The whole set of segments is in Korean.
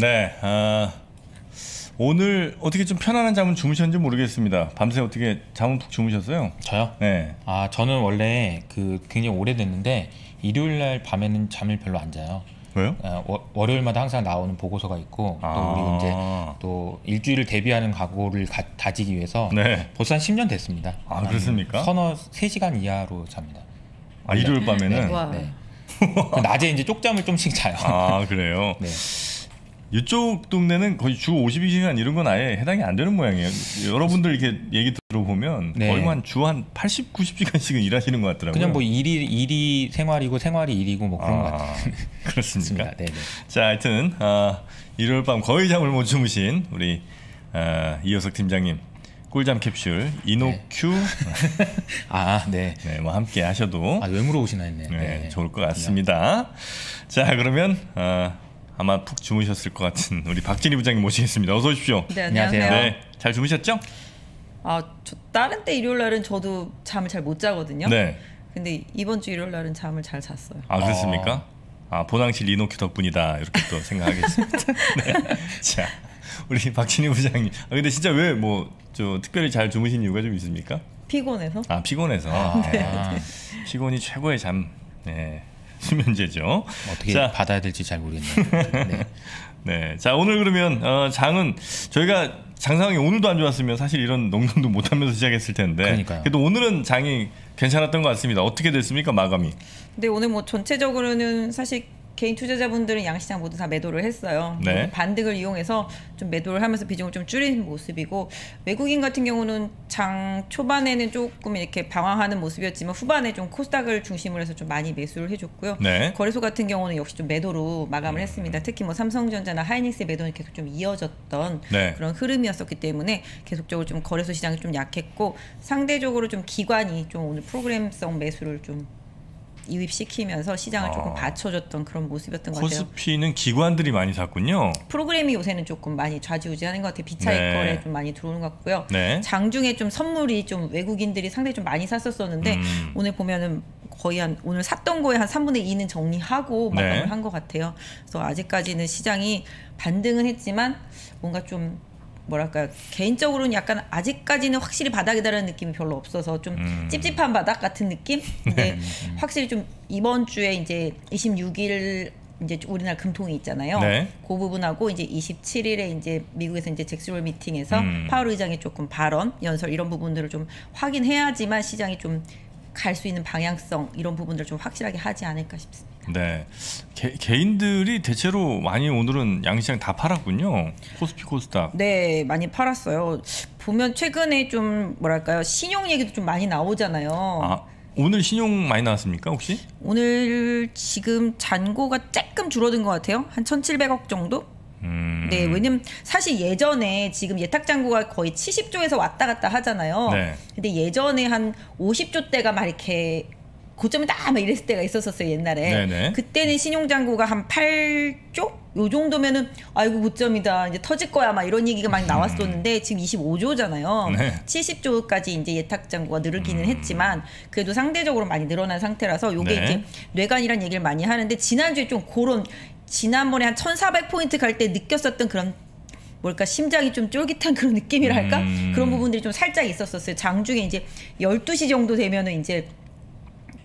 네. 아, 오늘 어떻게 좀 편안한 잠은 주무셨는지 모르겠습니다. 밤새 어떻게 잠은 푹 주무셨어요? 저요? 네. 아 저는 원래 그 굉장히 오래됐는데 일요일 날 밤에는 잠을 별로 안 자요. 왜요? 어, 워- 월요일마다 항상 나오는 보고서가 있고 아. 또 그리고 이제 또 일주일을 대비하는 각오를 가- 다지기 위해서 네. 벌써 한 10년 됐습니다. 아, 한 그렇습니까? 서너 3시간 이하로 잡니다. 아, 일요일 밤에는? 네. 와. 네. 그 낮에 이제 쪽잠을 좀씩 자요. 아, 그래요? 네. 이쪽 동네는 거의 주 52시간 이런 건 아예 해당이 안 되는 모양이에요. 여러분들 이렇게 얘기 들어보면 네. 거의 한주한 80, 90시간씩은 일하시는 것 같더라고요. 그냥 뭐 일이 일이 생활이고 생활이 일이고 뭐 그런 것 같아요. 그렇습니까? 네, 네. 자, 하여튼 아, 일요일 밤 거의 잠을 못 주무신 우리 아, 이효석 팀장님 꿀잠 캡슐 이노큐 아, 네. 네, 뭐 함께 하셔도 아, 왜 물어보시나 했네. 네, 좋을 것 같습니다. 자, 그러면 아, 아마 푹 주무셨을 것 같은 우리 박진희 부장님 모시겠습니다. 어서 오십시오. 네, 안녕하세요. 네, 잘 주무셨죠? 아, 저 다른 때 일요일 날은 저도 잠을 잘 못 자거든요. 네. 근데 이번 주 일요일 날은 잠을 잘 잤어요. 아 그렇습니까? 아 보낭실 이노큐 덕분이다 이렇게 또 생각하겠습니다. 네. 자 우리 박진희 부장님. 아 근데 진짜 왜 뭐 저 특별히 잘 주무신 이유가 좀 있습니까? 피곤해서. 아 피곤해서 아, 네. 피곤이 최고의 잠 네, 수면제죠. 어떻게 자, 받아야 될지 잘 모르겠네요. 네. 네. 자, 오늘 그러면 어, 장은 저희가 장 상황이 오늘도 안 좋았으면 사실 이런 농담도 못 하면서 시작했을 텐데. 그러니까요. 그래도 오늘은 장이 괜찮았던 것 같습니다. 어떻게 됐습니까, 마감이? 근데 오늘 뭐 전체적으로는 사실 개인 투자자분들은 양시장 모두 다 매도를 했어요. 네. 모두 반등을 이용해서 좀 매도를 하면서 비중을 좀 줄인 모습이고 외국인 같은 경우는 장 초반에는 조금 이렇게 방황하는 모습이었지만 후반에 좀 코스닥을 중심으로 해서 좀 많이 매수를 해줬고요. 네. 거래소 같은 경우는 역시 좀 매도로 마감을 했습니다. 특히 뭐 삼성전자나 하이닉스의 매도는 계속 좀 이어졌던 네. 그런 흐름이었었기 때문에 계속적으로 좀 거래소 시장이 좀 약했고 상대적으로 좀 기관이 좀 오늘 프로그램성 매수를 좀 유입시키면서 시장을 조금 아. 받쳐줬던 그런 모습이었던 것 같아요. 코스피는 기관들이 많이 샀군요. 프로그램이 요새는 조금 많이 좌지우지하는 것 같아요. 비차익 네. 거래 좀 많이 들어오는 것 같고요. 네. 장중에 좀 선물이 좀 외국인들이 상당히 좀 많이 샀었었는데 음. 오늘 보면은 거의 한 오늘 샀던 거에 한 3분의 2는 정리하고 네. 마감을 한것 같아요. 그래서 아직까지는 시장이 반등은 했지만 뭔가 좀 뭐랄까 개인적으로는 약간 아직까지는 확실히 바닥이다라는 느낌이 별로 없어서 좀 음. 찝찝한 바닥 같은 느낌. 근데 확실히 좀 이번 주에 이제 26일 이제 우리나라 금통이 있잖아요. 네. 그 부분하고 이제 27일에 이제 미국에서 이제 잭스홀 미팅에서 음. 파월 의장의 조금 발언, 연설 이런 부분들을 좀 확인해야지만 시장이 좀 갈 수 있는 방향성 이런 부분들을 좀 확실하게 하지 않을까 싶습니다. 네. 개, 개인들이 대체로 많이 오늘은 양시장 다 팔았군요. 코스피 코스닥. 네, 많이 팔았어요. 보면 최근에 좀 뭐랄까요 신용 얘기도 좀 많이 나오잖아요. 아, 오늘 신용 많이 나왔습니까, 혹시? 오늘 지금 잔고가 조금 줄어든 것 같아요. 한 1,700억 정도? 음. 네, 왜냐면 사실 예전에 지금 예탁 잔고가 거의 70조에서 왔다 갔다 하잖아요. 네. 근데 예전에 한 50조 대가 막 이렇게 고점이다 막 이랬을 때가 있었었어요 옛날에. 네네. 그때는 신용 잔고가 한 8조 요 정도면은 아이고 고점이다 이제 터질 거야 막 이런 얘기가 많이 나왔었는데 지금 25조잖아요. 음. 네. 70조까지 이제 예탁 잔고가 늘기는 했지만 그래도 상대적으로 많이 늘어난 상태라서 요게 네. 이제 뇌관이란 얘기를 많이 하는데 지난주에 좀 그런 지난번에 한 1400포인트 갈 때 느꼈었던 그런 뭘까 심장이 좀 쫄깃한 그런 느낌이랄까 음. 그런 부분들이 좀 살짝 있었었어요. 장중에 이제 12시 정도 되면은 이제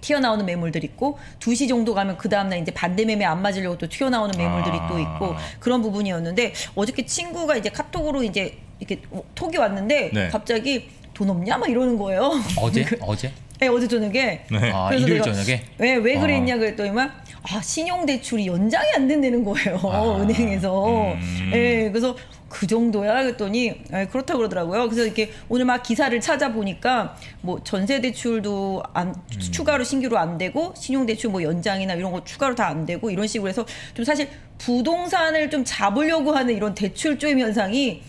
튀어나오는 매물들 있고 2시 정도 가면 그 다음날 이제 반대 매매 안 맞으려고 또 튀어나오는 매물들이 아. 또 있고 그런 부분이었는데 어저께 친구가 이제 카톡으로 이제 이렇게 톡이 왔는데 네. 갑자기 돈 없냐 막 이러는 거예요. 어제? 어제? 네, 어제 저녁에 네. 아, 일요일 내가 저녁에? 왜, 왜 아. 그랬냐 그랬더니만 아 신용 대출이 연장이 안 된다는 거예요 아. 은행에서 음. 예 그래서 그 정도야 그랬더니 예, 그렇다고 그러더라고요 그래서 이렇게 오늘 막 기사를 찾아보니까 뭐 전세 대출도 안 음. 추가로 신규로 안 되고 신용 대출 뭐 연장이나 이런 거 추가로 다 안 되고 이런 식으로 해서 좀 사실 부동산을 좀 잡으려고 하는 이런 대출 쪼임 현상이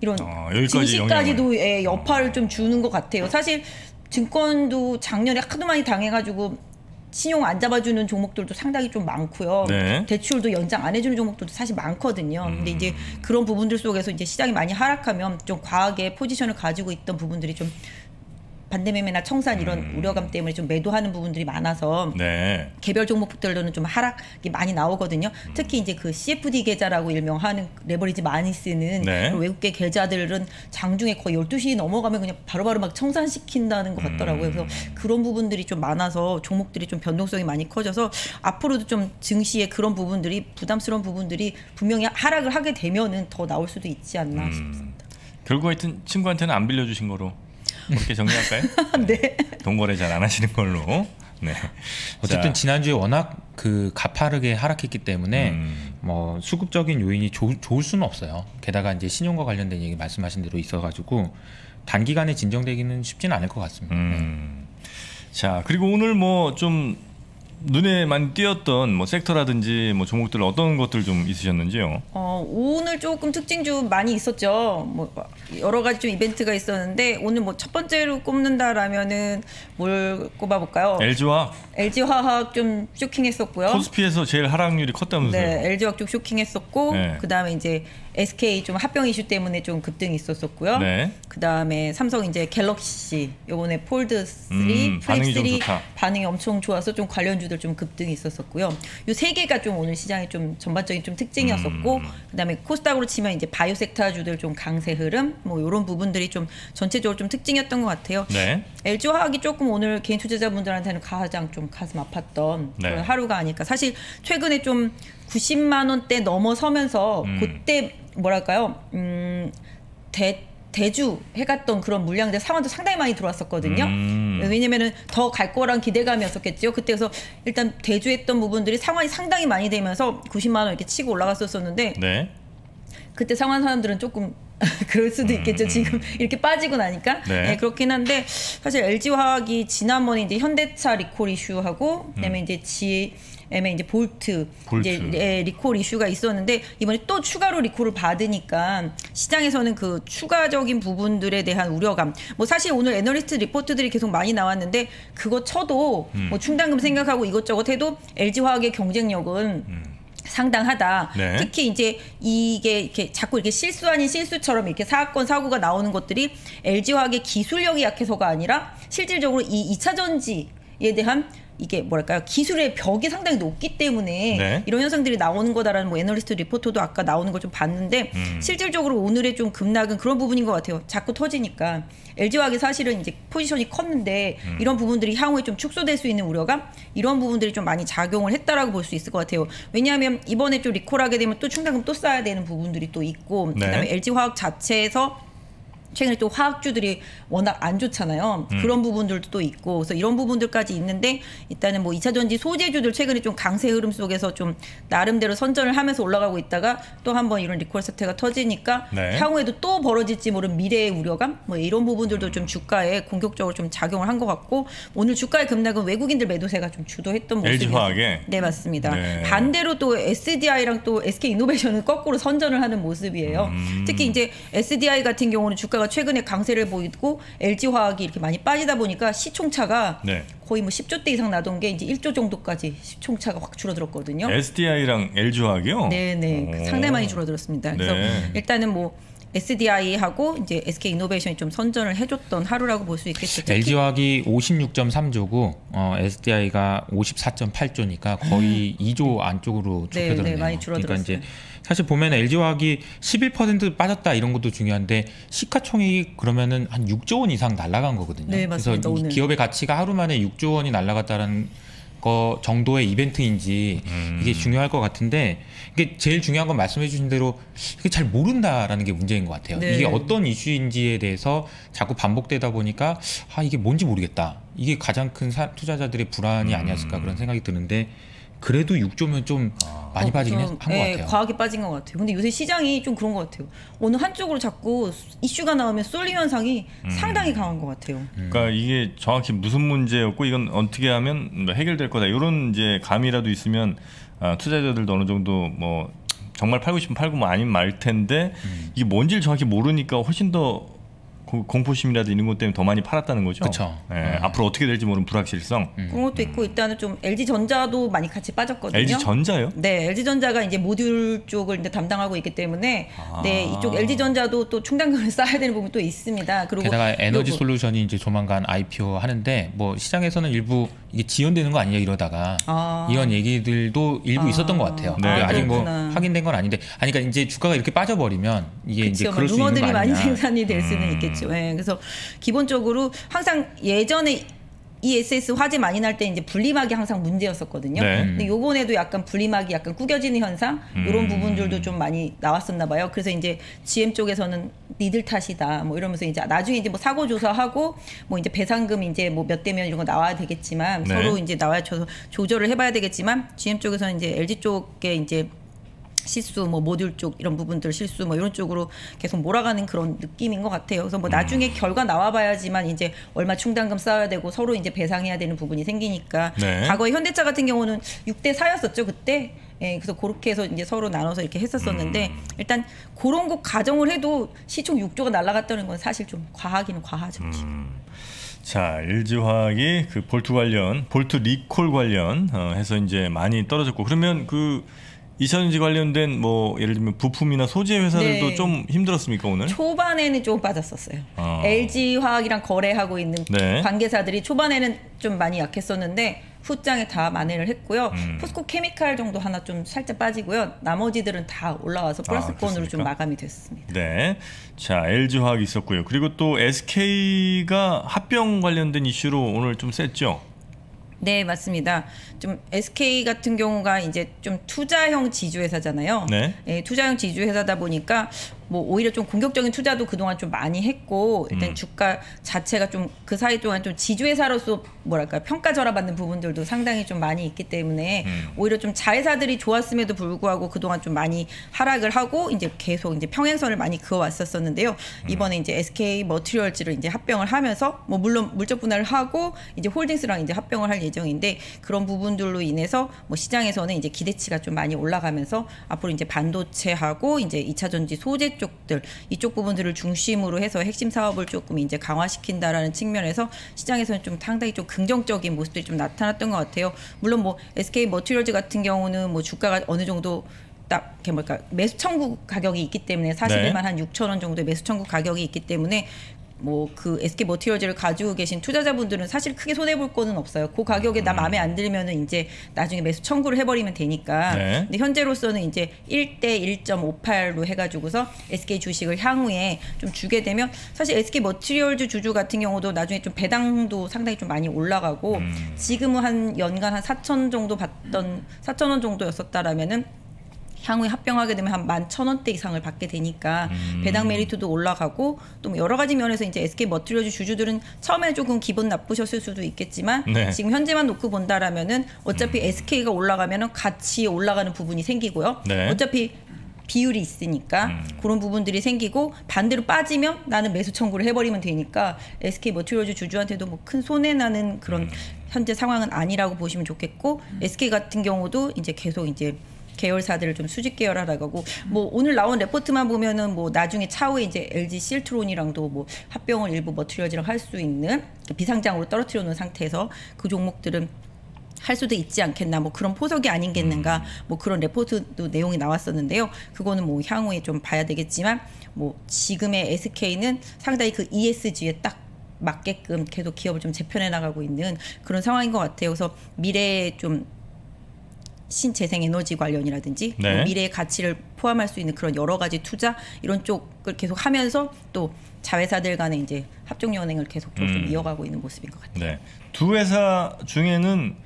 이런 아, 여기까지 증시까지도 예, 여파를 좀 주는 것 같아요. 사실 증권도 작년에 하도 많이 당해가지고 신용 안 잡아주는 종목들도 상당히 좀 많고요. 네. 대출도 연장 안 해주는 종목들도 사실 많거든요. 근데 이제 그런 부분들 속에서 이제 시장이 많이 하락하면 좀 과하게 포지션을 가지고 있던 부분들이 좀 반대매매나 청산 이런 음. 우려감 때문에 좀 매도하는 부분들이 많아서 네. 개별 종목들로는 좀 하락이 많이 나오거든요. 특히 이제 그 CFD 계좌라고 일명하는 레버리지 많이 쓰는 네. 외국계 계좌들은 장중에 거의 12시 넘어가면 그냥 바로바로 막 청산시킨다는 것 같더라고요. 그래서 그런 부분들이 좀 많아서 종목들이 좀 변동성이 많이 커져서 앞으로도 좀 증시에 그런 부분들이 부담스러운 부분들이 분명히 하락을 하게 되면은 더 나올 수도 있지 않나 싶습니다. 결국 하여튼 친구한테는 안 빌려주신 거로 그렇게 정리할까요? 네. 동거래 잘 안 하시는 걸로. 네. 어쨌든 자, 지난주에 워낙 그 가파르게 하락했기 때문에 음. 뭐 수급적인 요인이 좋, 좋을 수는 없어요. 게다가 이제 신용과 관련된 얘기 말씀하신 대로 있어가지고 단기간에 진정되기는 쉽지는 않을 것 같습니다. 음. 자 그리고 오늘 뭐 좀 눈에 많이 띄었던 뭐 섹터라든지 뭐 종목들 어떤 것들 좀 있으셨는지요? 어, 오늘 조금 특징주 많이 있었죠. 뭐 여러 가지 좀 이벤트가 있었는데 오늘 뭐 첫 번째로 꼽는다라면은 뭘 꼽아 볼까요? LG와 LG 화학 좀 쇼킹했었고요. 코스피에서 제일 하락률이 컸다면서요? 네, LG 화학 좀 쇼킹했었고 네. 그다음에 이제 SK 좀 합병 이슈 때문에 좀 급등이 있었었고요. 네. 그다음에 삼성 이제 갤럭시 요번에 폴드 3, 음, 반응이 플립 좀3 좋다. 반응이 엄청 좋아서 좀 관련주들 좀 급등이 있었었고요. 요 세 개가 좀 오늘 시장의 좀 전반적인 좀 특징이었었고 음. 그다음에 코스닥으로 치면 이제 바이오 섹터주들 좀 강세 흐름 뭐 이런 부분들이 좀 전체적으로 좀 특징이었던 것 같아요. 네. LG 화학이 조금 오늘 개인 투자자분들한테는 가장 좀 가슴 아팠던 네. 그런 하루가 아닐까. 사실 최근에 좀 90만 원대 넘어서면서 음. 그때 뭐랄까요? 음, 대 대주 해갔던 그런 물량들 상환도 상당히 많이 들어왔었거든요. 음. 왜냐면은 더 갈 거란 기대감이었었겠죠. 그때 그래서 일단 대주했던 부분들이 상환이 상당히 많이 되면서 90만 원 이렇게 치고 올라갔었었는데 네. 그때 상환한 사람들은 조금 그럴 수도 있겠죠. 지금 이렇게 빠지고 나니까 음, 네. 네, 그렇긴 한데 사실 LG 화학이 지난번에 이제 현대차 리콜 이슈하고 그다음에 이제 GM의 이제 볼트, 음. 볼트. 이제 예, 리콜 이슈가 있었는데 이번에 또 추가로 리콜을 받으니까 시장에서는 그 추가적인 부분들에 대한 우려감. 뭐 사실 오늘 애널리스트 리포트들이 계속 많이 나왔는데 그거 쳐도 음. 뭐 충당금 생각하고 이것저것 해도 LG 화학의 경쟁력은 상당하다. 네. 특히 이제 이게 이렇게 자꾸 이렇게 실수 아닌 실수처럼 이렇게 사건 사고가 나오는 것들이 LG 화학의 기술력이 약해서가 아니라 실질적으로 이 2차 전지 에 대한 이게 뭐랄까요 기술의 벽이 상당히 높기 때문에 네. 이런 현상들이 나오는 거다라는 뭐 애널리스트 리포터도 아까 나오는 걸 좀 봤는데 음. 실질적으로 오늘의 좀 급락은 그런 부분인 것 같아요. 자꾸 터지니까 LG 화학이 사실은 이제 포지션이 컸는데 음. 이런 부분들이 향후에 좀 축소될 수 있는 우려감 이런 부분들이 좀 많이 작용을 했다라고 볼 수 있을 것 같아요. 왜냐하면 이번에 좀 리콜하게 되면 또 충당금 또 쌓아야 되는 부분들이 또 있고 네. 그다음에 LG 화학 자체에서 최근에 또 화학주들이 워낙 안 좋잖아요. 음. 그런 부분들도 또 있고 그래서 이런 부분들까지 있는데 일단은 뭐 2차 전지 소재주들 최근에 좀 강세 흐름 속에서 좀 나름대로 선전을 하면서 올라가고 있다가 또 한번 이런 리콜 사태가 터지니까 네. 향후에도 또 벌어질지 모르는 미래의 우려감 뭐 이런 부분들도 좀 주가에 공격적으로 좀 작용을 한 것 같고 오늘 주가의 급락은 외국인들 매도세가 좀 주도했던 모습이에요. 네 맞습니다. 네. 반대로 또 SDI랑 또 SK 이노베이션은 거꾸로 선전을 하는 모습이에요. 음. 특히 이제 SDI 같은 경우는 주가 가 최근에 강세를 보이고 LG 화학이 이렇게 많이 빠지다 보니까 시총차가 네. 거의 뭐 10조 대 이상 나던 게 이제 1조 정도까지 시총차가 확 줄어들었거든요. SDI랑 LG 화학이요? 네네 오. 상당히 많이 줄어들었습니다. 그래서 네. 일단은 뭐 SDI하고 이제 SK 이노베이션이 좀 선전을 해줬던 하루라고 볼 수 있겠죠. LG 화학이 56.3조고 어, SDI가 54.8조니까 거의 2조 안쪽으로 네, 좁혀들었네요. 네, 많이 그러니까 줄어들었어요. 이제 사실 보면 LG 화학이 11% 빠졌다 이런 것도 중요한데 시가총액이 그러면은 한 6조 원 이상 날아간 거거든요. 네, 맞습니다, 그래서. 기업의 가치가 하루 만에 6조 원이 날아갔다는 거 정도의 이벤트인지 음. 이게 중요할 것 같은데 이게 제일 중요한 건 말씀해 주신 대로 이게 잘 모른다라는 게 문제인 것 같아요. 네. 이게 어떤 이슈인지에 대해서 자꾸 반복되다 보니까 아 이게 뭔지 모르겠다. 이게 가장 큰 사- 투자자들의 불안이 아니었을까 그런 생각이 드는데 그래도 6조면 좀 많이 어, 빠지긴 좀, 한것 예, 같아요. 과하게 빠진 것 같아요. 근데 요새 시장이 좀 그런 것 같아요. 어느 한쪽으로 자꾸 이슈가 나오면 쏠림 현상이 음. 상당히 강한 것 같아요. 그러니까 이게 정확히 무슨 문제였고 이건 어떻게 하면 뭐 해결될 거다 이런 이제 감이라도 있으면 아, 투자자들도 어느 정도 뭐 정말 팔고 싶으면 팔고 뭐 아니면 말 텐데 이게 뭔지를 정확히 모르니까 훨씬 더 고- 공포심이라도 이런 것 때문에 더 많이 팔았다는 거죠. 그쵸. 예, 네. 앞으로 어떻게 될지 모르는 불확실성. 그런 것도 있고 일단은 좀 LG 전자도 많이 같이 빠졌거든요. LG 전자요? 네, LG 전자가 이제 모듈 쪽을 이제 담당하고 있기 때문에 아. 네 이쪽 LG 전자도 또 충당금을 쌓아야 되는 부분 또 있습니다. 그리고 게다가 에너지 요거- 솔루션이 이제 조만간 IPO 하는데 뭐 시장에서는 일부 이게 지연되는 거 아니냐 이러다가 아. 이런 얘기들도 일부 아. 있었던 것 같아요. 네. 근데 아직 뭐. 확인된 건 아닌데, 아니 그러니까 이제 주가가 이렇게 빠져버리면 이게 이제 그렇죠. 그럴 수 있는 루머들이 거 많이 아니냐. 생산이 될 수는 음. 있겠죠. 예, 그래서 기본적으로 항상 예전에 ESS 화재 많이 날 때 이제 분리막이 항상 문제였었거든요. 네. 근데 요번에도 약간 분리막이 약간 구겨지는 현상 이런 음. 부분들도 좀 많이 나왔었나 봐요. 그래서 이제 GM 쪽에서는 니들 탓이다 뭐 이러면서 이제 나중에 이제 뭐 사고 조사하고 뭐 이제 배상금 이제 뭐 몇 대면 이런 거 나와야 되겠지만 네. 서로 이제 나와야 서 조절을 해봐야 되겠지만 GM 쪽에서는 이제 LG 쪽에 이제 실수, 뭐 모듈 쪽 이런 부분들 실수, 뭐 이런 쪽으로 계속 몰아가는 그런 느낌인 것 같아요. 그래서 뭐 나중에 음. 결과 나와봐야지만 이제 얼마 충당금 쌓아야 되고 서로 이제 배상해야 되는 부분이 생기니까 네. 과거에 현대차 같은 경우는 6대 4였었죠 그때. 예, 그래서 그렇게 해서 이제 서로 나눠서 이렇게 했었었는데 음. 일단 그런 거 가정을 해도 시총 6조가 날라갔다는 건 사실 좀 과하기는 과하죠. 음. 자, LG화학이 그 볼트 관련, 볼트 리콜 관련 어, 해서 이제 많이 떨어졌고 그러면 그 이차전지 관련된 뭐 예를 들면 부품이나 소재 회사들도 네. 좀 힘들었습니까 오늘? 초반에는 좀 빠졌었어요. 어. LG 화학이랑 거래하고 있는 네. 관계사들이 초반에는 좀 많이 약했었는데 후장에 다 만회를 했고요. 음. 포스코 케미칼 정도 하나 좀 살짝 빠지고요. 나머지들은 다 올라와서 플러스권으로 좀 그렇습니까? 마감이 됐습니다. 네. 자, LG화학이 있었고요. 그리고 또 SK가 합병 관련된 이슈로 오늘 좀 셌죠. 네, 맞습니다. 좀 SK 같은 경우가 이제 좀 투자형 지주회사잖아요. 네. 예, 투자형 지주회사다 보니까 뭐 오히려 좀 공격적인 투자도 그동안 좀 많이 했고 일단 음. 주가 자체가 좀 그 사이 동안 좀 지주회사로서 뭐랄까 평가 절하받는 부분들도 상당히 좀 많이 있기 때문에 음. 오히려 좀 자회사들이 좋았음에도 불구하고 그동안 좀 많이 하락을 하고 이제 계속 이제 평행선을 많이 그어왔었었는데요. 음. 이번에 이제 SK 머티리얼즈를 이제 합병을 하면서 뭐 물론 물적 분할을 하고 이제 홀딩스랑 이제 합병을 할 예정인데 그런 부분들로 인해서 뭐 시장에서는 이제 기대치가 좀 많이 올라가면서 앞으로 이제 반도체하고 이제 2차 전지 소재 쪽들 이쪽 부분들을 중심으로 해서 핵심 사업을 조금 이제 강화시킨다라는 측면에서 시장에서는 좀 상당히 좀 긍정적인 모습들이 좀 나타났던 것 같아요. 물론 뭐 SK 머티리얼즈 같은 경우는 뭐 주가가 어느 정도 딱 이렇게 뭘까 매수 청구 가격이 있기 때문에 41만 한 6천 원 정도의 매수 청구 가격이 있기 때문에 뭐 그 SK 머티리얼즈를 가지고 계신 투자자분들은 사실 크게 손해 볼 거는 없어요. 그 가격에 나 마음에 안 들면은 이제 나중에 매수 청구를 해버리면 되니까. 네. 근데 현재로서는 이제 1대 1.58로 해가지고서 SK 주식을 향후에 좀 주게 되면 사실 SK 머티리얼즈 주주 같은 경우도 나중에 좀 배당도 상당히 좀 많이 올라가고 음. 지금은 한 연간 한 4천 정도 받던 4천 원 정도였었다라면은 향후에 합병하게 되면 한 만 천 원대 이상을 받게 되니까 음. 배당 메리트도 올라가고 또뭐 여러 가지 면에서 이제 SK 머티리얼즈 주주들은 처음에 조금 기분 나쁘셨을 수도 있겠지만 네. 지금 현재만 놓고 본다라면은 어차피 SK가 올라가면은 같이 올라가는 부분이 생기고요. 네. 어차피 비율이 있으니까 음. 그런 부분들이 생기고 반대로 빠지면 나는 매수 청구를 해버리면 되니까 SK 머티리얼즈 주주한테도 뭐 큰 손해 나는 그런 음. 현재 상황은 아니라고 보시면 좋겠고 SK 같은 경우도 이제 계속 이제 계열사들을 좀 수직 계열하라고 하고 뭐 오늘 나온 레포트만 보면은 뭐 나중에 차후에 이제 LG 실트론이랑도 뭐 합병을 일부 머티리얼즈랑 할 수 있는 비상장으로 떨어뜨려 놓은 상태에서 그 종목들은 할 수도 있지 않겠나 뭐 그런 포석이 아닌겠는가 뭐 그런 레포트도 내용이 나왔었는데요. 그거는 뭐 향후에 좀 봐야 되겠지만 뭐 지금의 SK는 상당히 그 ESG에 딱 맞게끔 계속 기업을 좀 재편해 나가고 있는 그런 상황인 것 같아요. 그래서 미래에 좀 신재생 에너지 관련이라든지 네. 뭐 미래의 가치를 포함할 수 있는 그런 여러 가지 투자 이런 쪽을 계속 하면서 또 자회사들 간의 이제 합종 연행을 계속 좀 음. 이어가고 있는 모습인 것 같아요. 네. 두 회사 중에는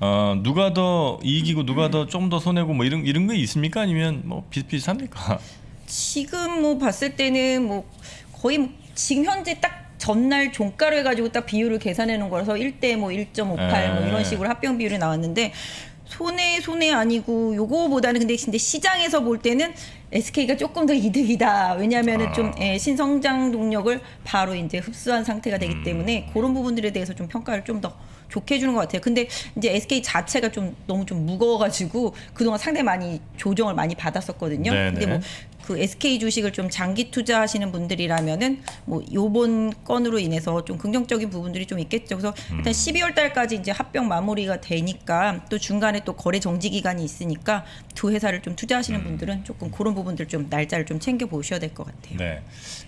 어, 누가 더 이익이고 누가 더좀 더 손해고 뭐 이런 이런 게 있습니까? 아니면 뭐 비슷비슷합니까? 지금 뭐 봤을 때는 뭐 거의 뭐 지금 현재 딱 전날 종가를 해가지고 딱 비율을 계산해 놓은 거라서 1대 뭐 1.58뭐 에. 이런 식으로 합병 비율이 나왔는데 손해 손해 아니고 요거보다는 근데 근데 시장에서 볼 때는 SK가 조금 더 이득이다. 왜냐하면은 아. 좀 예, 신성장 동력을 바로 이제 흡수한 상태가 되기 음. 때문에 그런 부분들에 대해서 좀 평가를 좀 더 좋게 해주는 것 같아요. 근데 이제 SK 자체가 좀 너무 좀 무거워가지고 그동안 상당히 많이 조정을 많이 받았었거든요. 네, 근데 네. 뭐 그 SK 주식을 좀 장기 투자하시는 분들이라면은 뭐 요번 건으로 인해서 좀 긍정적인 부분들이 좀 있겠죠. 그래서 일단 12월 달까지 이제 합병 마무리가 되니까 또 중간에 또 거래 정지 기간이 있으니까 두 회사를 좀 투자하시는 분들은 조금 그런 부분들 좀 날짜를 좀 챙겨 보셔야 될 것 같아요. 네.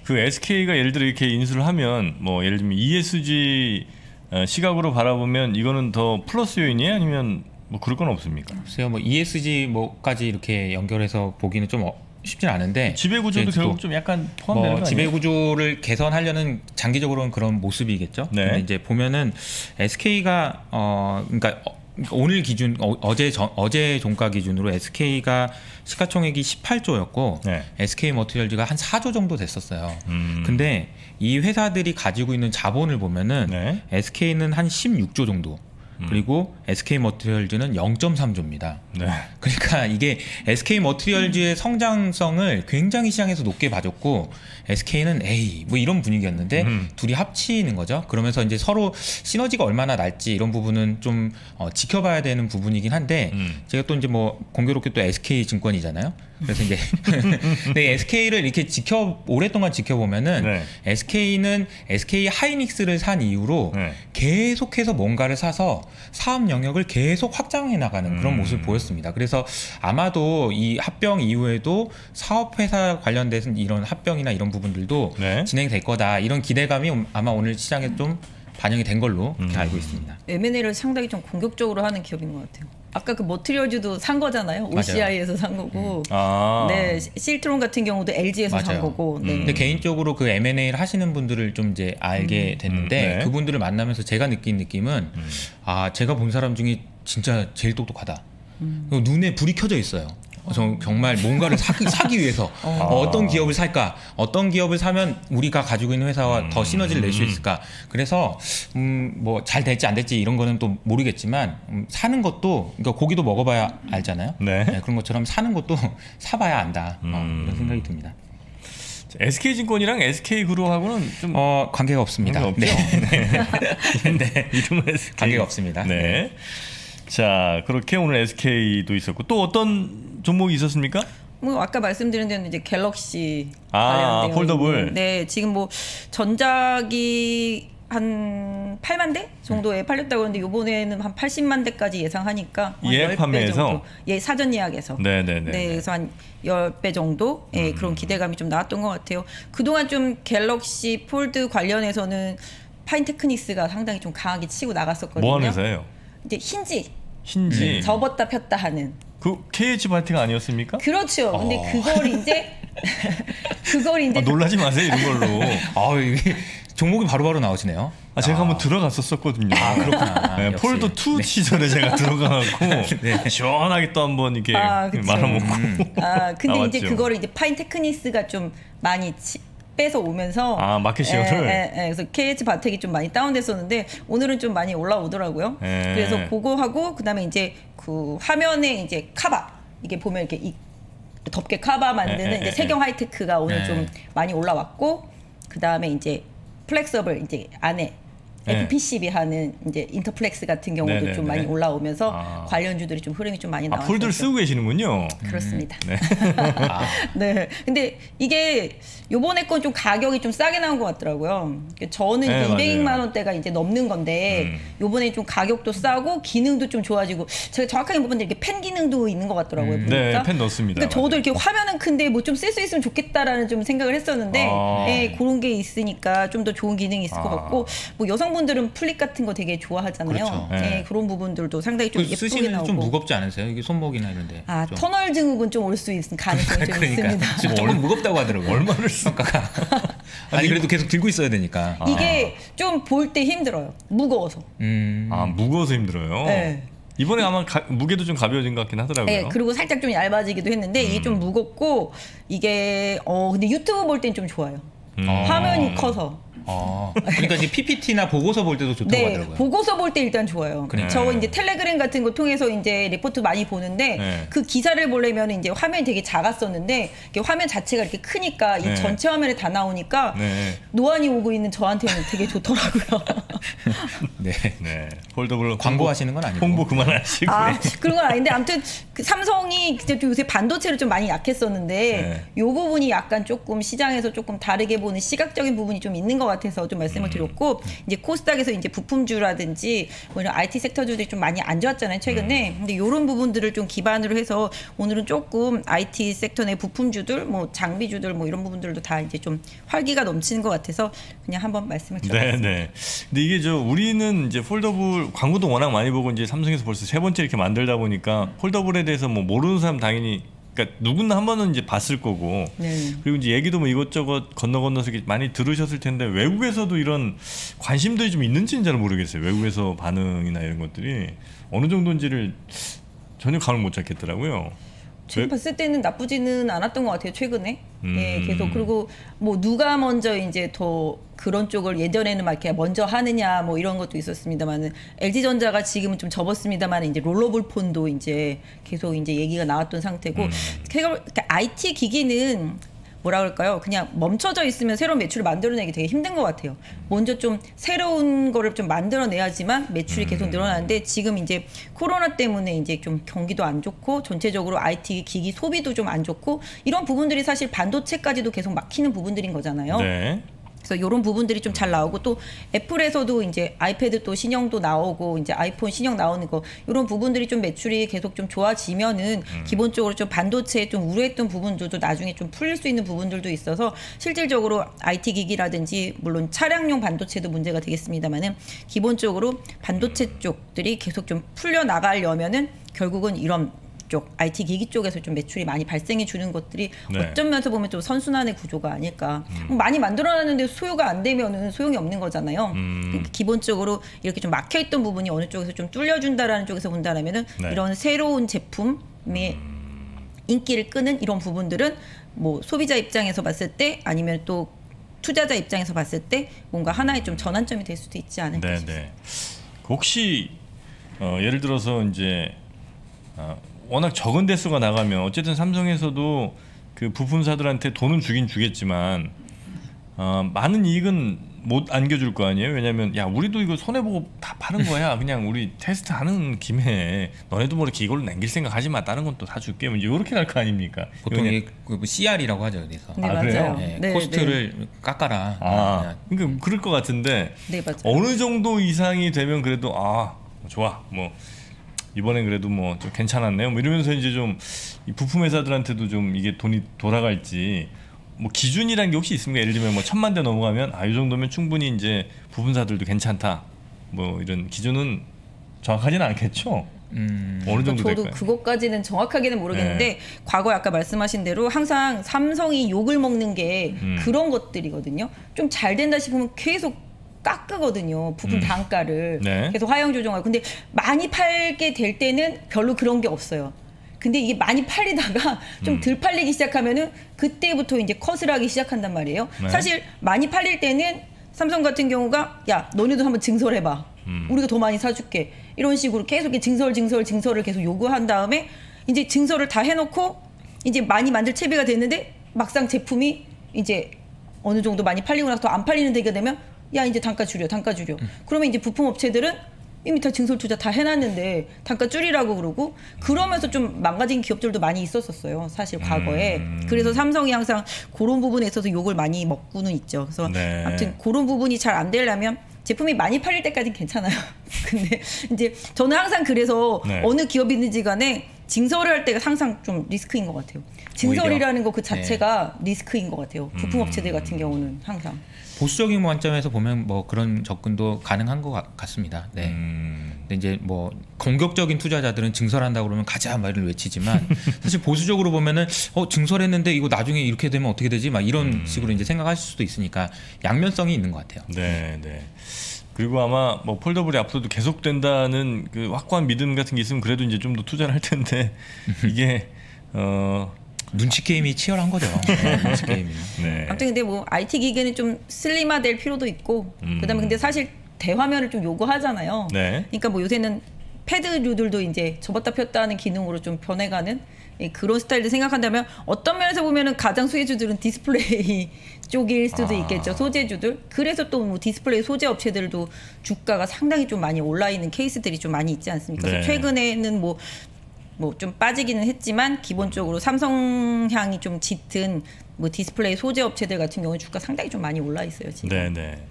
그 SK가 예를 들어 이렇게 인수를 하면 뭐 예를 들면 ESG 어, 시각으로 바라보면 이거는 더 플러스 요인이에요? 아니면 뭐 그럴 건 없습니까? 글쎄요, 뭐 ESG 뭐까지 이렇게 연결해서 보기는 좀 어- 쉽진 않은데 지배 구조도 또 결국 좀 약간 포함되는 뭐거 지배? 구조를 개선하려는 장기적으로는 그런 모습이겠죠. 네. 근데 이제 보면은 SK가 어 그러니까 어, 오늘 기준 어, 제 어제 종가 기준으로 SK가 시가총액이 18조였고 네. SK 머티리얼즈가 한 4조 정도 됐었어요. 음. 근데 이 회사들이 가지고 있는 자본을 보면은 네. SK는 한 16조 정도. 그리고 SK 머티리얼즈는 0.3조입니다. 네. 그러니까 이게 SK 머티리얼즈의 성장성을 굉장히 시장에서 높게 봐줬고 SK는 에이 뭐 이런 분위기였는데 음. 둘이 합치는 거죠. 그러면서 이제 서로 시너지가 얼마나 날지 이런 부분은 좀 어, 지켜봐야 되는 부분이긴 한데 음. 제가 또 이제 뭐 공교롭게 또 SK 증권이잖아요. 그래서 이제 근데 SK를 이렇게 지켜 오랫동안 지켜보면은 네. SK는 SK 하이닉스를 산 이후로 네. 계속해서 뭔가를 사서 사업 영역을 계속 확장해 나가는 그런 음. 모습을 보였습니다. 그래서 아마도 이 합병 이후에도 사업 회사 관련된 이런 합병이나 이런 부분들도 네. 진행될 거다 이런 기대감이 아마 오늘 시장에 좀 반영이 된 걸로 음. 알고 있습니다. M&A를 상당히 좀 공격적으로 하는 기업인 것 같아요. 아까 그 머트리얼즈도 산 거잖아요. OCI에서 산 거고. 아. 네, 시- 실트론 같은 경우도 LG에서 산 맞아요. 거고. 네. 음. 근데 개인적으로 그 M&A를 하시는 분들을 좀 이제 알게 됐는데 음, 네. 그분들을 만나면서 제가 느낀 느낌은 음. 아 제가 본 사람 중에 진짜 제일 똑똑하다. 눈에 불이 켜져 있어요. 어, 저 정말 뭔가를 사기, 사기 위해서 어. 떤 기업을 살까, 어떤 기업을 사면 우리가 가지고 있는 회사와 더 시너지를 낼 수 있을까. 그래서 음, 뭐 잘 될지 안 될지 이런 거는 또 모르겠지만 음, 사는 것도 그러니까 고기도 먹어봐야 알잖아요. 네. 그런 것처럼 사는 것도 사봐야 안다. 어, 음. 이런 생각이 듭니다. SK증권이랑 SK그룹하고는 좀 어 관계가 없습니다. 관계 없죠? 네. 네. 이름은 SK. 관계가 없습니다. 네. 자, 그렇게 오늘 SK도 있었고 또 어떤 종목이 있었습니까? 뭐 아까 말씀드린 대로 이제 갤럭시 아, 폴더블. 네, 지금 뭐 전작이 한 8만 대 정도에 팔렸다고 하는데 이번에는 한 80만 대까지 예상하니까 한 예약 10배 판매에서? 예, 사전 예약에서. 네, 네, 네. 네, 그래서 한 10배 정도 예, 음. 그런 기대감이 좀 나왔던 것 같아요. 그동안 좀 갤럭시 폴드 관련해서는 파인테크닉스가 상당히 좀 강하게 치고 나갔었거든요. 뭐 하는 회사예요? 이제 힌지 힌지. 접었다 폈다 하는. 그 KH 바텍이 아니었습니까? 그렇죠. 근데 어. 그걸 이제 그걸 이제 아, 놀라지 마세요 이런 걸로. 아 이게 종목이 바로바로 나오시네요. 아, 제가 한번 들어갔었었거든요. 아, 그렇구나. 네, 역시. 폴드 2 네. 시절에 제가 들어가갖고 네. 시원하게 또 한번 이렇게 아. 말아먹고. 아 근데 이제 나왔죠. 그거를 이제 파인테크닉스가 좀 많이 치, 뺏어 오면서 아, market share를? 예, 예, 예. 그래서 KH 바텍이 좀 많이 다운됐었는데 오늘은 좀 많이 올라오더라고요. 예. 그래서 그거 하고 그다음에 이제 그 화면에 이제 카바 이게 보면 이렇게 이 덮개 카바 만드는 예, 예, 이제 예, 세경 하이테크가 오늘 예. 좀 많이 올라왔고 그다음에 이제 flexible 이제 안에 예. FPCB 하는 이제 인터플렉스 같은 경우도 네네네. 좀 많이 올라오면서 아. 관련주들이 좀 흐름이 좀 많이 아, 나왔어요. 폴드를 쓰고 계시는군요. 그렇습니다. 네. 아, 네. 근데 이게 요번에 건 좀 가격이 좀 싸게 나온 것 같더라고요. 저는 네, 이제 맞아요. 200만 원대가 이제 넘는 건데 음. 요번에 좀 가격도 싸고 기능도 좀 좋아지고 제가 정확하게 못 봤는데 이렇게 펜 기능도 있는 것 같더라고요. 음. 네, 펜 넣습니다. 그러니까 저도 이렇게 화면은 큰데 뭐 좀 쓸 수 있으면 좋겠다라는 좀 생각을 했었는데 아. 예, 그런 게 있으니까 좀 더 좋은 기능이 있을 것 아. 같고 뭐 여성 분들은 플립 같은 거 되게 좋아하잖아요. 그렇죠. 예, 네. 그런 부분들도 상당히 좀그 예쁘게 쓰시면 나오고. 좀 무겁지 않으세요? 이게 손목이나 이런데. 아 좀. 터널 증후군 좀 올 수 있는 가능성이 좀 그러니까 있습니다. 지금 조금 무겁다고 하더라고요. 얼마를 평가가. 아니 그래도 계속 들고 있어야 되니까. 이게 좀볼 때 힘들어요. 무거워서. 음. 아, 무거워서 힘들어요. 네. 이번에 아마 가- 무게도 좀 가벼워진 것 같긴 하더라고요. 네, 그리고 살짝 좀 얇아지기도 했는데 이게 음. 좀 무겁고 이게 어 근데 유튜브 볼 땐 좀 좋아요. 음. 어. 화면이 커서 어, 그러니까 이제 PPT나 보고서 볼 때도 좋다고 네, 하더라고요. 보고서 볼 때 일단 좋아요. 그래. 저 이제 텔레그램 같은 거 통해서 이제 리포트 많이 보는데 네. 그 기사를 보려면 이제 화면이 되게 작았었는데 이게 화면 자체가 이렇게 크니까 이 네. 전체 화면에 다 나오니까 네. 노안이 오고 있는 저한테는 되게 좋더라고요. 네. 네. 폴더블 광고하시는 건 아니고. 홍보 그만하시고. 아 그런 건 아닌데 아무튼 그 삼성이 요새 반도체를 좀 많이 약했었는데 네. 요 부분이 약간 조금 시장에서 조금 다르게 보는 시각적인 부분이 좀 있는 것 같아 서 좀 말씀을 드렸고 이제 코스닥에서 이제 부품주라든지 뭐 이런 IT 섹터주들이 좀 많이 안 좋았잖아요 최근에 근데 요런 부분들을 좀 기반으로 해서 오늘은 조금 IT 섹터 내 부품주들 뭐 장비주들 뭐 이런 부분들도 다 이제 좀 활기가 넘치는 것 같아서 그냥 한번 말씀을 네, 드렸습니다. 네. 근데 이게 저 우리는 이제 폴더블 광고도 워낙 많이 보고 이제 삼성에서 벌써 세 번째 이렇게 만들다 보니까 폴더블에 대해서 뭐 모르는 사람 당연히 그러니까 누구나 한 번은 이제 봤을 거고 네. 그리고 이제 얘기도 뭐 이것저것 건너 건너서 이렇게 많이 들으셨을 텐데 외국에서도 이런 관심들이 좀 있는지는 잘 모르겠어요. 외국에서 반응이나 이런 것들이 어느 정도인지를 전혀 감을 못 잡겠더라고요. 지금 왜- 봤을 때는 나쁘지는 않았던 것 같아요 최근에. 네, 음. 계속 그리고 뭐 누가 먼저 이제 더 그런 쪽을 예전에는 막 이렇게 먼저 하느냐 뭐 이런 것도 있었습니다만은 LG 전자가 지금은 좀 접었습니다만 이제 롤러블 폰도 이제 계속 이제 얘기가 나왔던 상태고 음. 그러니까 IT 기기는 뭐라 그럴까요? 그냥 멈춰져 있으면 새로운 매출을 만들어내기 되게 힘든 것 같아요. 먼저 좀 새로운 거를 좀 만들어내야지만 매출이 계속 늘어나는데 지금 이제 코로나 때문에 이제 좀 경기도 안 좋고 전체적으로 IT 기기 소비도 좀 안 좋고 이런 부분들이 사실 반도체까지도 계속 막히는 부분들인 거잖아요. 네. 그래서 이런 부분들이 좀 잘 나오고 또 애플에서도 이제 아이패드 또 신형도 나오고 이제 아이폰 신형 나오는 거 이런 부분들이 좀 매출이 계속 좀 좋아지면은 기본적으로 좀 반도체에 좀 우려했던 부분들도 나중에 좀 풀릴 수 있는 부분들도 있어서 실질적으로 IT 기기라든지 물론 차량용 반도체도 문제가 되겠습니다만은 기본적으로 반도체 쪽들이 계속 좀 풀려 나가려면은 결국은 이런 쪽 IT 기기 쪽에서 좀 매출이 많이 발생해 주는 것들이 네. 어떤 면에서 보면 좀 선순환의 구조가 아닐까. 뭐 많이 만들어놨는데 소요가 안 되면은 소용이 없는 거잖아요. 음. 그러니까 기본적으로 이렇게 좀 막혀 있던 부분이 어느 쪽에서 좀 뚫려준다라는 쪽에서 본다라면은 네. 이런 새로운 제품의 인기를 끄는 이런 부분들은 뭐 소비자 입장에서 봤을 때 아니면 또 투자자 입장에서 봤을 때 뭔가 하나의 좀 전환점이 될 수도 있지 않을까 네, 싶습니다. 네. 혹시 어, 예를 들어서 이제 어, 워낙 적은 대수가 나가면 어쨌든 삼성에서도 그 부품사들한테 돈은 주긴 주겠지만 어, 많은 이익은 못 안겨줄 거 아니에요. 왜냐하면 야 우리도 이거 손해 보고 다 파는 거야. 그냥 우리 테스트 하는 김에 너네도 뭐 이렇게 이걸로 남길 생각 하지 마. 다른 건 또 다 줄게. 뭐 이렇게 갈 거 아닙니까? 보통 그냥- 이게 그 CR이라고 하죠. 그래서 네, 아? 맞아요. 네, 네, 코스트를 깎아라. 아, 그러니까 그럴 것 같은데 네, 맞아요. 어느 정도 이상이 되면 그래도 아 좋아 뭐 이번엔 그래도 뭐 좀 괜찮았네요 뭐 이러면서 이제 좀이 부품 회사들한테도 좀 이게 돈이 돌아갈지 뭐 기준이란 게 혹시 있습니까 예를 들면 뭐 천만 대 넘어가면 아 이 정도면 충분히 이제 부품사들도 괜찮다 뭐 이런 기준은 정확하지는 않겠죠 음, 어느 정도 저도 될까요 그것까지는 정확하게는 모르겠는데 네. 과거에 아까 말씀하신 대로 항상 삼성이 욕을 먹는 게 음. 그런 것들이거든요. 좀 잘 된다 싶으면 계속 깎거든요. 부품 음. 단가를 네. 계속 하향 조정하고. 근데 많이 팔게 될 때는 별로 그런 게 없어요. 근데 이게 많이 팔리다가 음. 좀덜 팔리기 시작하면은 그때부터 이제 컷을 하기 시작한단 말이에요. 네. 사실 많이 팔릴 때는 삼성 같은 경우가 야 너네도 한번 증설해봐. 음. 우리가 더 많이 사줄게. 이런 식으로 계속 증설 증설 증설을 계속 요구한 다음에 이제 증설을 다 해놓고 이제 많이 만들 채비가 됐는데 막상 제품이 이제 어느 정도 많이 팔리고 나서 더 안 팔리는 데가 되면 야 이제 단가 줄여 단가 줄여. 그러면 이제 부품 업체들은 이미 다 증설 투자 다 해놨는데 단가 줄이라고 그러고 그러면서 좀 망가진 기업들도 많이 있었었어요 사실 과거에 음. 그래서 삼성이 항상 그런 부분에 있어서 욕을 많이 먹고는 있죠 그래서 네. 아무튼 그런 부분이 잘 안 되려면 제품이 많이 팔릴 때까지는 괜찮아요. 근데 이제 저는 항상 그래서 네. 어느 기업이든지 간에 증설을 할 때가 항상 좀 리스크인 것 같아요. 증설이라는 거 그 자체가 리스크인 것 같아요. 부품 음. 업체들 같은 경우는 항상. 보수적인 관점에서 보면 뭐 그런 접근도 가능한 것 같- 같습니다. 네. 음, 근데 이제 뭐 공격적인 투자자들은 증설한다 그러면 가자 말을 외치지만 사실 보수적으로 보면은 어 증설했는데 이거 나중에 이렇게 되면 어떻게 되지 막 이런 음. 식으로 이제 생각하실 수도 있으니까 양면성이 있는 것 같아요. 네, 네. 그리고 아마 뭐 폴더블이 앞으로도 계속된다는 그 확고한 믿음 같은 게 있으면 그래도 이제 좀 더 투자를 할 텐데 이게 어 눈치 게임이 치열한 거죠. 네, 눈치 게임이. 네. 아무튼 근데 뭐 IT 기계는 좀 슬림화될 필요도 있고 음. 그다음에 근데 사실 대화면을 좀 요구하잖아요. 네. 그러니까 뭐 요새는 패드류들도 이제 접었다 폈다 하는 기능으로 좀 변해가는 예, 그런 스타일도 생각한다면 어떤 면에서 보면은 가장 수혜주들은 디스플레이 쪽일 수도 아. 있겠죠 소재주들 그래서 또 뭐 디스플레이 소재 업체들도 주가가 상당히 좀 많이 올라 있는 케이스들이 좀 많이 있지 않습니까? 네. 그래서 최근에는 뭐 뭐좀 빠지기는 했지만 기본적으로 삼성향이 좀 짙은 뭐 디스플레이 소재 업체들 같은 경우는 주가 상당히 좀 많이 올라 있어요 지금. 네, 네.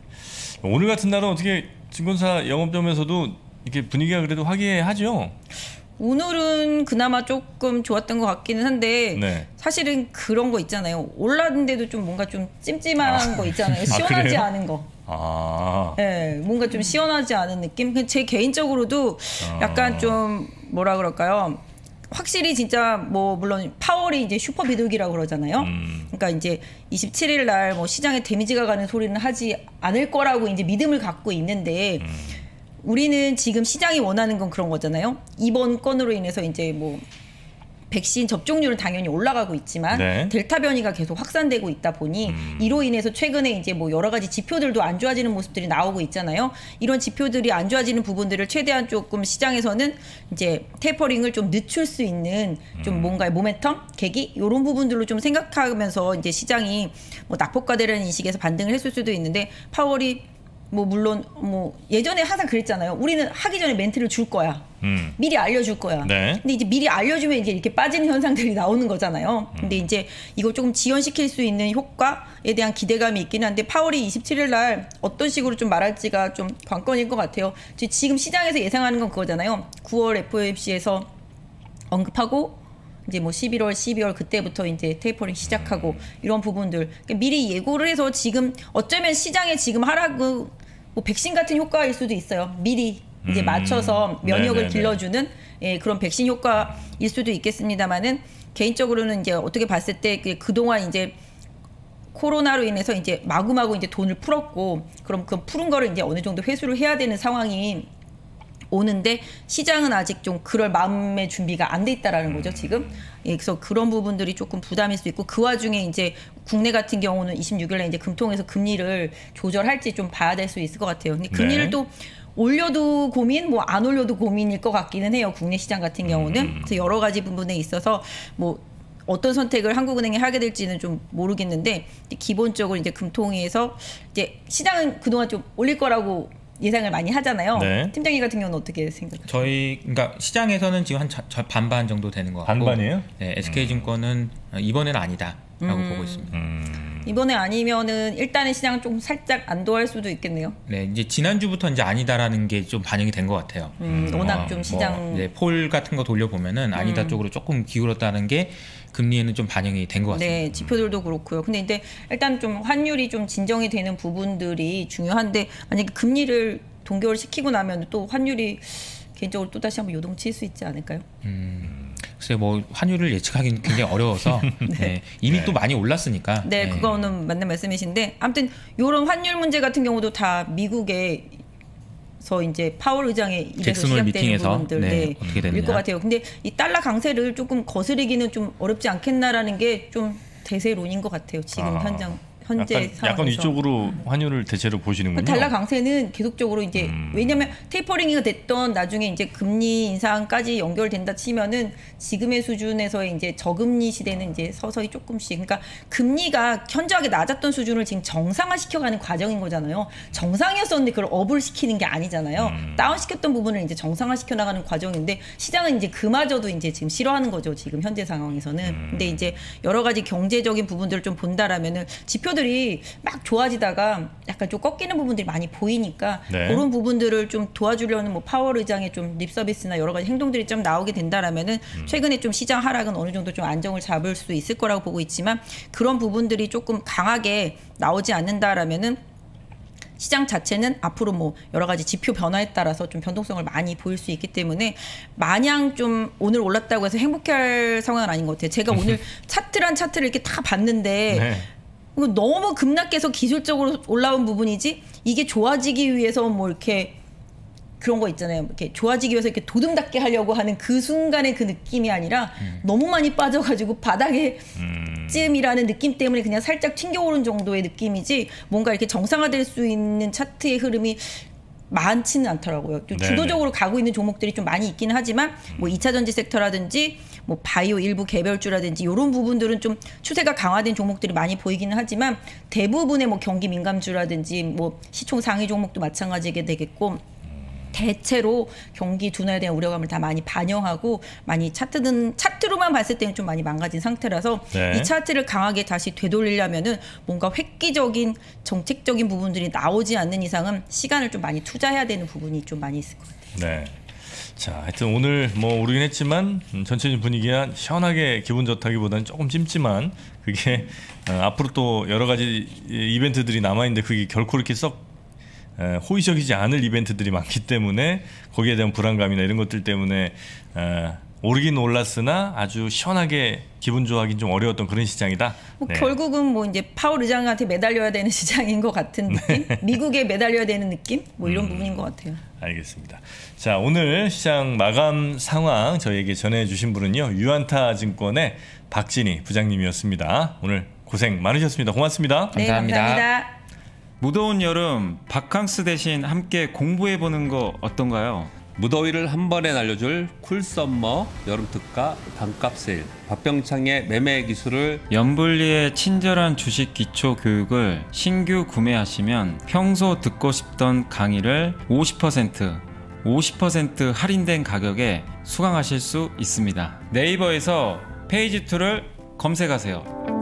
오늘 같은 날은 어떻게 증권사 영업점에서도 이렇게 분위기가 그래도 화기애애하죠. 오늘은 그나마 조금 좋았던 것 같기는 한데 네. 사실은 그런 거 있잖아요. 올랐는데도 좀 뭔가 좀 찜찜한 거 있잖아요. 시원하지 그래요? 않은 거. 아, 예, 뭔가 좀 시원하지 않은 느낌. 근데 제 개인적으로도 아. 약간 좀 뭐라 그럴까요? 확실히 진짜 뭐 물론 파월이 이제 슈퍼 비둘기라고 그러잖아요. 음. 그러니까 이제 27일 날 뭐 시장에 데미지가 가는 소리는 하지 않을 거라고 이제 믿음을 갖고 있는데 음. 우리는 지금 시장이 원하는 건 그런 거잖아요. 이번 건으로 인해서 이제 뭐 백신 접종률은 당연히 올라가고 있지만 네. 델타 변이가 계속 확산되고 있다 보니 음. 이로 인해서 최근에 이제 뭐 여러 가지 지표들도 안 좋아지는 모습들이 나오고 있잖아요. 이런 지표들이 안 좋아지는 부분들을 최대한 조금 시장에서는 이제 테이퍼링을 좀 늦출 수 있는 좀 음. 뭔가의 모멘텀, 계기 이런 부분들로 좀 생각하면서 이제 시장이 뭐 낙폭과대라는 인식에서 반등을 했을 수도 있는데 파월이 뭐 물론 뭐 예전에 항상 그랬잖아요. 우리는 하기 전에 멘트를 줄 거야. 음. 미리 알려줄 거야. 네. 근데 이제 미리 알려주면 이제 이렇게 빠지는 현상들이 나오는 거잖아요. 근데 이제 이걸 조금 지연시킬 수 있는 효과에 대한 기대감이 있긴 한데 파월이 27일 날 어떤 식으로 좀 말할지가 좀 관건일 것 같아요. 지- 지금 시장에서 예상하는 건 그거잖아요. 9월 FOMC에서 언급하고 이제 뭐 11월, 12월 그때부터 이제 테이퍼링 시작하고 이런 부분들 그러니까 미리 예고를 해서 지금 어쩌면 시장에 지금 하락은 뭐 백신 같은 효과일 수도 있어요. 미리 이제 음. 맞춰서 면역을 네네네. 길러주는 예, 그런 백신 효과일 수도 있겠습니다만은 개인적으로는 이제 어떻게 봤을 때 그- 그동안 이제 코로나로 인해서 이제 마구마구 이제 돈을 풀었고 그럼 그 푸른 거를 이제 어느 정도 회수를 해야 되는 상황이 오는데 시장은 아직 좀 그럴 마음의 준비가 안 돼 있다라는 거죠 지금. 예, 그래서 그런 부분들이 조금 부담일 수 있고 그 와중에 이제 국내 같은 경우는 26일에 이제 금통에서 금리를 조절할지 좀 봐야 될 수 있을 것 같아요. 근데 금리를 네. 또 올려도 고민, 뭐 안 올려도 고민일 것 같기는 해요. 국내 시장 같은 경우는. 그래서 여러 가지 부분에 있어서 뭐 어떤 선택을 한국은행이 하게 될지는 좀 모르겠는데 기본적으로 이제 금통위에서 이제 시장은 그동안 좀 올릴 거라고 예상을 많이 하잖아요. 네. 팀장님 같은 경우는 어떻게 생각하세요? 저희 그러니까 시장에서는 지금 한 자- 자- 반반 정도 되는 것 같고 반반이에요? 네, SK증권은 이번에는 아니다라고 보고 있습니다. 음. 이번에 아니면은 일단은 시장은 좀 살짝 안도할 수도 있겠네요. 네, 이제 지난주부터 이제 아니다라는 게 좀 반영이 된 것 같아요. 음, 워낙 어, 좀뭐 시장 이제 폴 같은 거 돌려 보면은 아니다 쪽으로 조금 기울었다는 게 금리에는 좀 반영이 된 것 같습니다. 네, 지표들도 그렇고요. 근데 이제 일단 좀 환율이 좀 진정이 되는 부분들이 중요한데 만약에 금리를 동결 시키고 나면 또 환율이 개인적으로 또 다시 한번 요동칠 수 있지 않을까요? 글쎄 뭐 환율을 예측하기는 굉장히 어려워서 네, 이미 네. 또 많이 올랐으니까. 네, 그거는 맞는 말씀이신데 아무튼 요런 환율 문제 같은 경우도 다 미국에 서 이제 파월 의장의 입에서 시작되는 부분들 네, 네, 어떻게 일것. 같아요. 근데 이 달러 강세를 조금 거스르기는 좀 어렵지 않겠나라는 게 좀 대세론인 것 같아요. 지금 아, 현장 현재 약간, 상황에서. 약간 이쪽으로 환율을 대체로 보시는군요. 달러 강세는 계속적으로 이제 음. 왜냐면 테이퍼링이 됐던 나중에 이제 금리 인상까지 연결된다 치면은 지금의 수준에서의 이제 저금리 시대는 이제 서서히 조금씩 그러니까 금리가 현저하게 낮았던 수준을 지금 정상화 시켜가는 과정인 거잖아요. 정상이었었는데 그걸 업을 시키는 게 아니잖아요. 음. 다운 시켰던 부분을 이제 정상화 시켜 나가는 과정인데 시장은 이제 그마저도 이제 지금 싫어하는 거죠. 지금 현재 상황에서는. 음. 근데 이제 여러 가지 경제적인 부분들을 좀 본다라면은 지표 들이 막 좋아지다가 약간 좀 꺾이는 부분들이 많이 보이니까 네. 그런 부분들을 좀 도와주려는 뭐 파월 의장의 좀 립서비스나 여러 가지 행동들이 좀 나오게 된다라면은 음. 최근에 좀 시장 하락은 어느 정도 좀 안정을 잡을 수 있을 거라고 보고 있지만 그런 부분들이 조금 강하게 나오지 않는다라면은 시장 자체는 앞으로 뭐 여러 가지 지표 변화에 따라서 좀 변동성을 많이 보일 수 있기 때문에 마냥 좀 오늘 올랐다고 해서 행복해할 상황은 아닌 것 같아요. 제가 오늘 차트란 차트를 이렇게 다 봤는데 네. 너무 급락해서 기술적으로 올라온 부분이지 이게 좋아지기 위해서 뭐 이렇게 그런 거 있잖아요. 이렇게 좋아지기 위해서 이렇게 도듬답게 하려고 하는 그 순간의 그 느낌이 아니라 너무 많이 빠져가지고 바닥에 음. 쯤이라는 느낌 때문에 그냥 살짝 튕겨오른 정도의 느낌이지 뭔가 이렇게 정상화될 수 있는 차트의 흐름이 많지는 않더라고요. 또 네네. 주도적으로 가고 있는 종목들이 좀 많이 있기는 하지만 뭐 2차 전지 섹터라든지 뭐 바이오 일부 개별주라든지 이런 부분들은 좀 추세가 강화된 종목들이 많이 보이기는 하지만 대부분의 뭐 경기 민감주라든지 뭐 시총 상위 종목도 마찬가지게 되겠고 대체로 경기 둔화에 대한 우려감을 다 많이 반영하고 많이 차트든 차트로만 봤을 때는 좀 많이 망가진 상태라서 네. 이 차트를 강하게 다시 되돌리려면은 뭔가 획기적인 정책적인 부분들이 나오지 않는 이상은 시간을 좀 많이 투자해야 되는 부분이 좀 많이 있을 것 같아요. 네. 자, 하여튼 오늘 뭐 오르긴 했지만 음, 전체적인 분위기가 시원하게 기분 좋다기보다는 조금 찜찜한 그게 어, 앞으로 또 여러 가지 이- 이벤트들이 남아 있는데 그게 결코 이렇게 썩 에, 호의적이지 않을 이벤트들이 많기 때문에 거기에 대한 불안감이나 이런 것들 때문에 에, 오르긴 올랐으나 아주 시원하게 기분 좋아하긴 좀 어려웠던 그런 시장이다. 뭐 네. 결국은 뭐 이제 파월 의장한테 매달려야 되는 시장인 것 같은 느낌, 미국에 매달려야 되는 느낌, 뭐 음. 이런 부분인 것 같아요. 알겠습니다. 자, 오늘 시장 마감 상황 저희에게 전해주신 분은요 유안타 증권의 박진희 부장님이었습니다. 오늘 고생 많으셨습니다. 고맙습니다. 네, 감사합니다. 감사합니다. 무더운 여름 바캉스 대신 함께 공부해 보는 거 어떤가요? 무더위를 한 번에 날려줄 cool summer 여름 특가 반값 세일 박병창의 매매 기술을 연불리의 친절한 주식 기초 교육을 신규 구매하시면 평소 듣고 싶던 강의를 50% 50% 할인된 가격에 수강하실 수 있습니다. 네이버에서 페이지 2를 검색하세요.